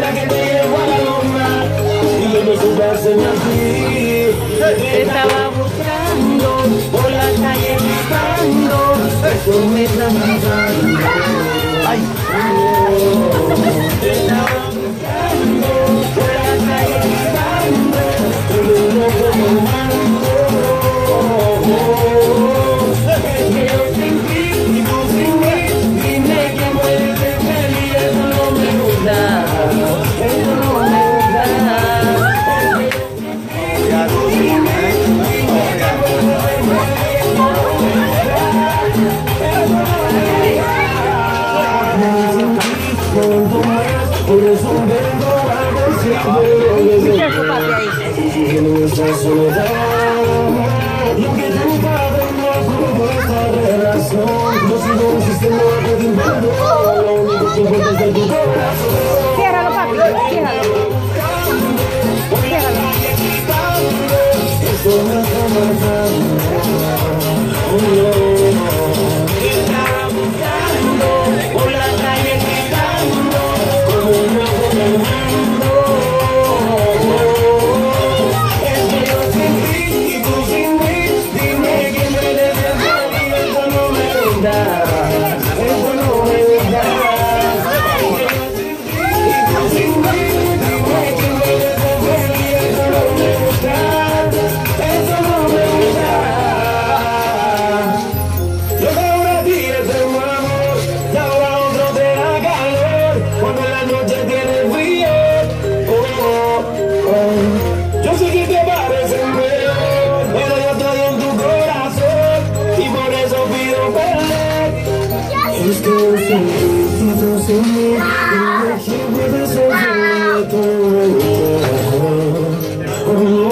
la que te llevo a la luna y yo no supe hacerme así. Te estaba buscando por la calle gritando, eso me está matando. Por papi ahí. Lo que Lo down. to me. You will keep with us forever. Oh,